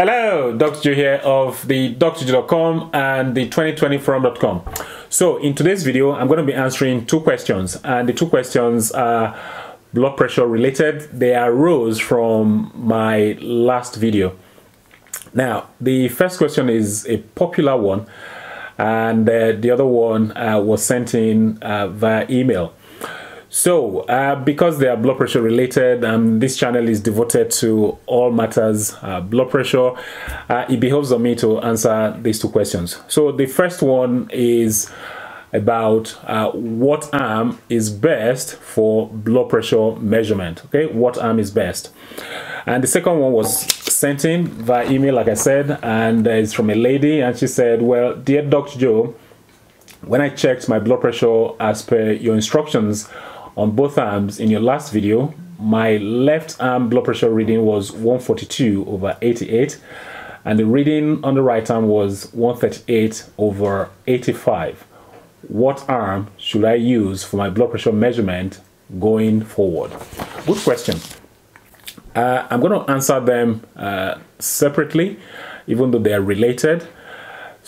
Hello, Dr. Joe here of the drjoe.com and the 2020forum.com. So in today's video, I'm going to be answering two questions and the two questions are blood pressure related. They arose from my last video. Now, the first question is a popular one and uh, the other one uh, was sent in uh, via email. So, uh, because they are blood pressure related, and this channel is devoted to all matters uh, blood pressure, uh, it behoves on me to answer these two questions. So, the first one is about uh, what arm is best for blood pressure measurement. Okay, what arm is best? And the second one was sent in via email, like I said, and it's from a lady, and she said, Well, dear Dr. Joe, when I checked my blood pressure as per your instructions, on both arms in your last video. My left arm blood pressure reading was 142 over 88 and the reading on the right arm was 138 over 85 what arm should I use for my blood pressure measurement going forward? Good question. Uh, I'm going to answer them uh, separately even though they are related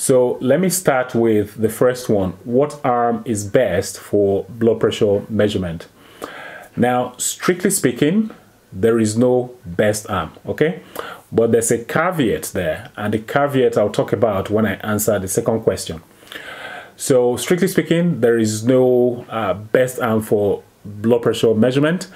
so let me start with the first one. What arm is best for blood pressure measurement? Now, strictly speaking, there is no best arm, okay? But there's a caveat there, and the caveat I'll talk about when I answer the second question. So, strictly speaking, there is no uh, best arm for blood pressure measurement.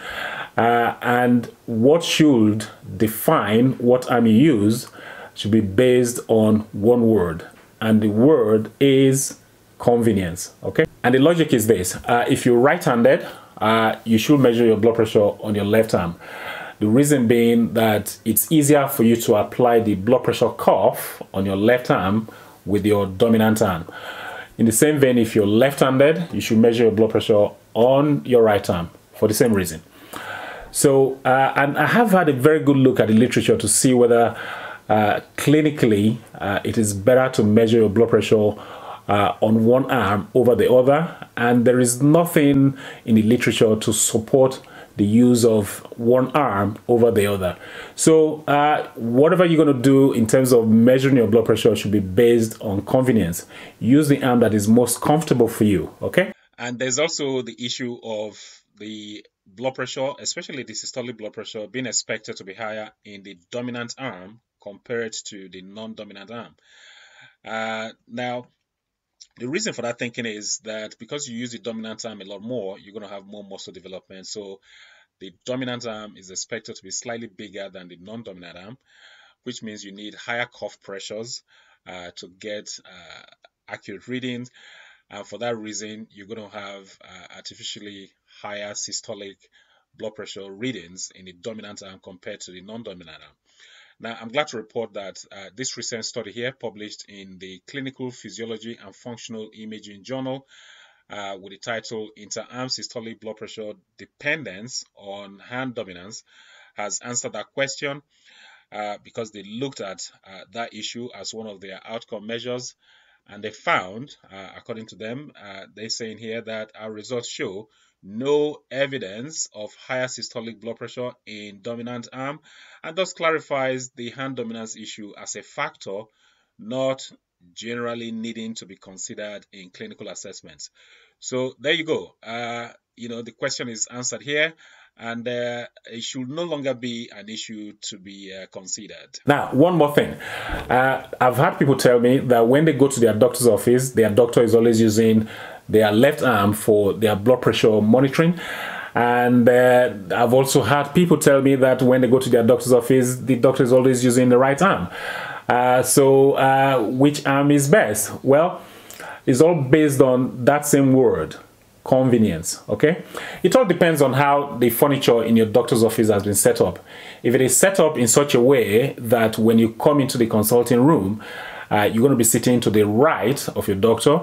Uh, and what should define what arm you use should be based on one word, and the word is convenience okay? And the logic is this uh, if you're right-handed uh, you should measure your blood pressure on your left arm. The reason being that it's easier for you to apply the blood pressure cuff on your left arm with your dominant arm. In the same vein if you're left-handed you should measure your blood pressure on your right arm for the same reason. So uh, and i have had a very good look at the literature to see whether uh, clinically, uh, it is better to measure your blood pressure uh, on one arm over the other, and there is nothing in the literature to support the use of one arm over the other. So, uh, whatever you're going to do in terms of measuring your blood pressure should be based on convenience. Use the arm that is most comfortable for you, okay? And there's also the issue of the blood pressure, especially the systolic blood pressure, being expected to be higher in the dominant arm compared to the non-dominant arm. Uh, now, the reason for that thinking is that because you use the dominant arm a lot more, you're going to have more muscle development. So the dominant arm is expected to be slightly bigger than the non-dominant arm, which means you need higher cuff pressures uh, to get uh, accurate readings. And for that reason, you're going to have uh, artificially higher systolic blood pressure readings in the dominant arm compared to the non-dominant arm. Now, I'm glad to report that uh, this recent study here, published in the Clinical Physiology and Functional Imaging Journal, uh, with the title Interarm Systolic Blood Pressure Dependence on Hand Dominance, has answered that question uh, because they looked at uh, that issue as one of their outcome measures. And they found, uh, according to them, uh, they're saying here that our results show no evidence of higher systolic blood pressure in dominant arm and thus clarifies the hand dominance issue as a factor not generally needing to be considered in clinical assessments. So there you go. Uh, you know, the question is answered here and uh, it should no longer be an issue to be uh, considered. Now, one more thing. Uh, I've had people tell me that when they go to their doctor's office, their doctor is always using their left arm for their blood pressure monitoring. And uh, I've also had people tell me that when they go to their doctor's office, the doctor is always using the right arm. Uh, so, uh, which arm is best? Well, it's all based on that same word convenience okay it all depends on how the furniture in your doctor's office has been set up if it is set up in such a way that when you come into the consulting room uh, you're going to be sitting to the right of your doctor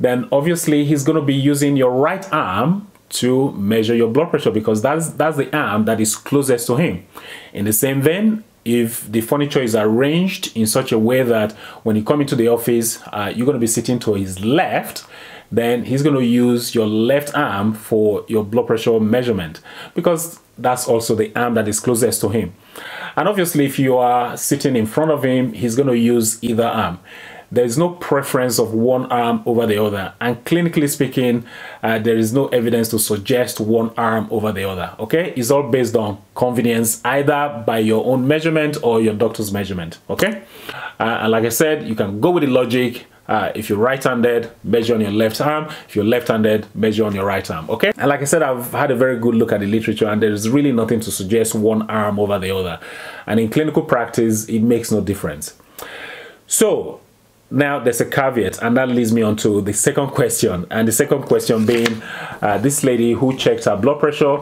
then obviously he's going to be using your right arm to measure your blood pressure because that's that's the arm that is closest to him. In the same vein, if the furniture is arranged in such a way that when you come into the office, uh, you're going to be sitting to his left, then he's going to use your left arm for your blood pressure measurement because that's also the arm that is closest to him. And obviously, if you are sitting in front of him, he's going to use either arm. There is no preference of one arm over the other. And clinically speaking, uh, there is no evidence to suggest one arm over the other. Okay, it's all based on convenience, either by your own measurement or your doctor's measurement. Okay, uh, and like I said, you can go with the logic. Uh, if you're right-handed, measure on your left arm. If you're left-handed, measure on your right arm. Okay. And like I said, I've had a very good look at the literature, and there is really nothing to suggest one arm over the other. And in clinical practice, it makes no difference. So now there's a caveat, and that leads me on to the second question. And the second question being uh, this lady who checked her blood pressure.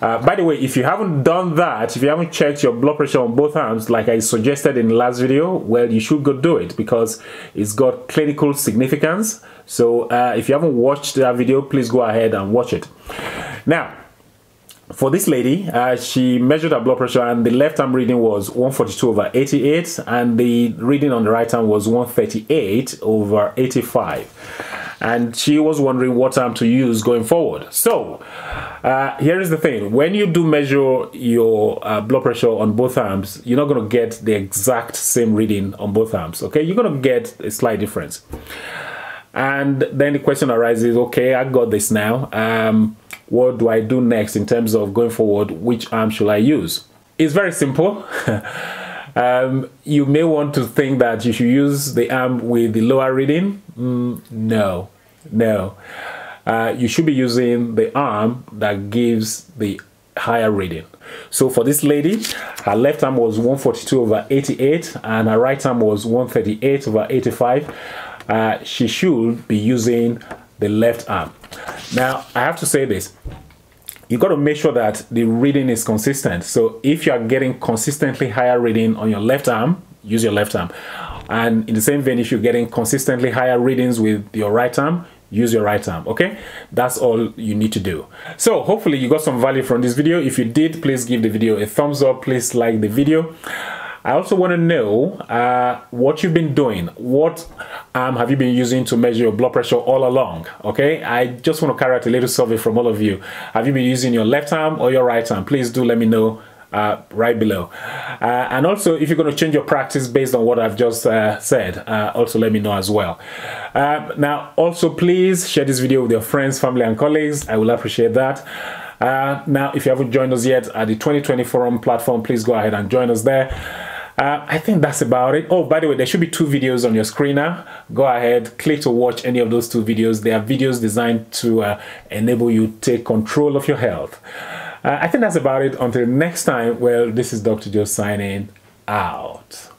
Uh, by the way, if you haven't done that, if you haven't checked your blood pressure on both arms, like I suggested in the last video, well, you should go do it because it's got clinical significance. So uh, if you haven't watched that video, please go ahead and watch it. Now, for this lady, uh, she measured her blood pressure and the left arm reading was 142 over 88 and the reading on the right arm was 138 over 85. And she was wondering what arm to use going forward. So, uh, here is the thing. When you do measure your uh, blood pressure on both arms, you're not going to get the exact same reading on both arms, okay? You're going to get a slight difference. And then the question arises, okay, I got this now. Um, what do I do next in terms of going forward? Which arm should I use? It's very simple. um, you may want to think that you should use the arm with the lower reading. Mm, no, no. Uh, you should be using the arm that gives the higher reading. So for this lady, her left arm was 142 over 88 and her right arm was 138 over 85. Uh, she should be using the left arm. Now, I have to say this. You got to make sure that the reading is consistent. So if you are getting consistently higher reading on your left arm, use your left arm. And in the same vein, if you're getting consistently higher readings with your right arm, use your right arm okay? That's all you need to do. So hopefully you got some value from this video. If you did please give the video a thumbs up. Please like the video I also want to know uh, what you've been doing. What um, have you been using to measure your blood pressure all along? Okay, I just want to carry out a little survey from all of you. Have you been using your left arm or your right arm? Please do let me know uh, right below. Uh, and also, if you're going to change your practice based on what I've just uh, said, uh, also let me know as well. Uh, now, also please share this video with your friends, family, and colleagues. I will appreciate that. Uh, now, if you haven't joined us yet at the 2020 Forum platform, please go ahead and join us there. Uh, I think that's about it. Oh, by the way, there should be two videos on your screen now. Go ahead, click to watch any of those two videos. They are videos designed to uh, enable you to take control of your health. Uh, I think that's about it. Until next time, well, this is Dr. Joe signing out.